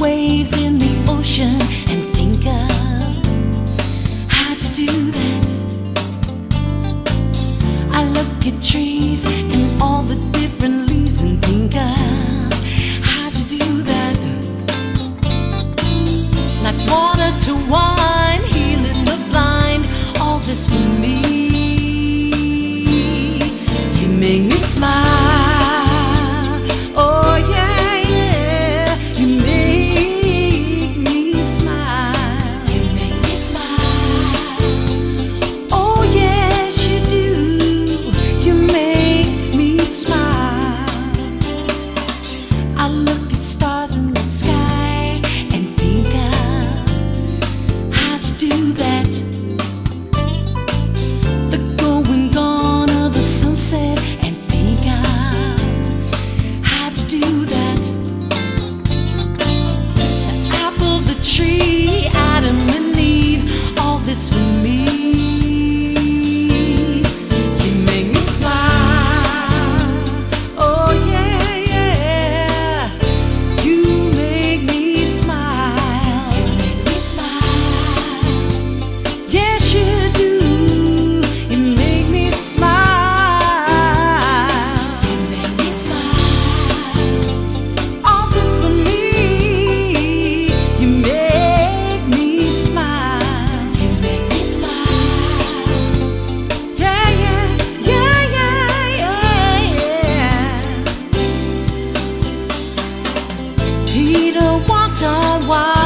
waves in the ocean Peter walked